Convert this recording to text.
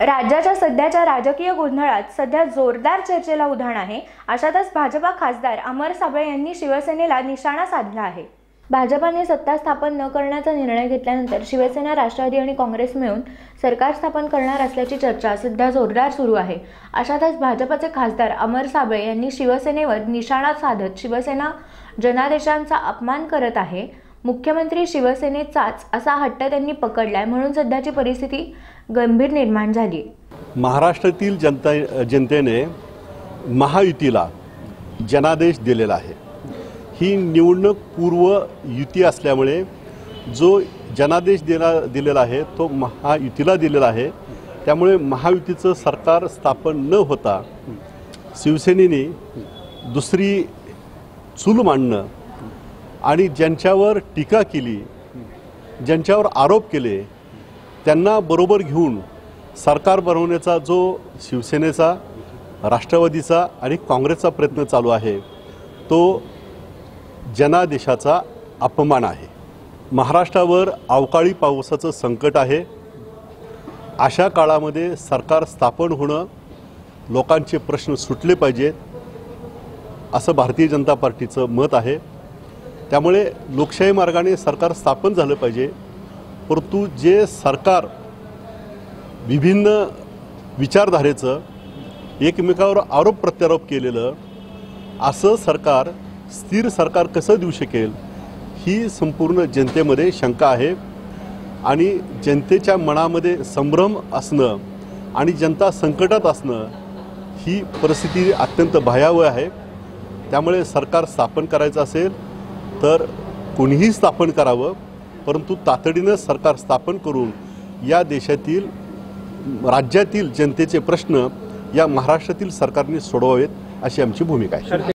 राज्याच्या सध्याच्या राजकीय गोंधळात सध्या जोरदार चर्चेला उधाण आहे. अशातच भाजपा खासदार अमर साबळे यांनी शिवसेनेला निशाणा साधला आहे. भाजपाने सत्ता स्थापन न करण्याचा निर्णय घेतल्यानंतर शिवसेना राष्ट्रवादी आणि काँग्रेस मिळून सरकार स्थापन करणार असल्याची चर्चा सध्या जोरदार सुरू आहे. अशातच भाजपाचे खासदार अमर साबळे यांनी शिवसेनेवर निशाणा साधत शिवसेना जनादेशांचा अपमान करत आहे. मुख्यमंत्री शिवसेनेचाच असा हट्ट त्यांनी पकडलाय म्हणून सध्याची परिस्थिती गंभीर निर्माण झाली. महाराष्ट्रातील जनता जनतेने महायुतीला जनादेश दिलेला आहे. ही निवडणूक पूर्व युती असल्यामुळे जो जनादेश दिला दिलेला आहे तो महायुतीला दिलेला आहे. त्यामुळे महायुतीचं सरकार स्थापन न होता शिवसेनेने दुसरी चूल मांडणं आणि ज्यांच्यावर टीका केली ज्यांच्यावर आरोप केले त्यांना बरोबर घेऊन सरकार बनवण्याचा जो शिवसेनेचा राष्ट्रवादीचा आणि काँग्रेसचा प्रयत्न चालू आहे तो जनादेशाचा अपमान आहे. महाराष्ट्रावर अवकाळी पावसाचं संकट आहे. अशा काळामध्ये सरकार स्थापन होणं लोकांचे प्रश्न सुटले पाहिजेत असं भारतीय जनता पार्टीचं मत आहे. त्यामुळे लोकशाही मार्गाने सरकार स्थापन झालं पाहिजे. परंतु जे सरकार विभिन्न विचारधारेचं एकमेकावर आरोप प्रत्यारोप केलेलं असं सरकार स्थिर सरकार कसं देऊ शकेल ही संपूर्ण जनतेमध्ये शंका आहे. आणि जनतेच्या मनामध्ये संभ्रम असणं आणि जनता संकटात असणं ही परिस्थिती अत्यंत भयावह आहे. त्यामुळे सरकार स्थापन करायचं असेल तर कोणीही स्थापन करावं परंतु तातडीनं सरकार स्थापन करून या देशातील राज्यातील जनतेचे प्रश्न या महाराष्ट्रातील सरकारने सोडवावेत अशी आमची भूमिका आहे.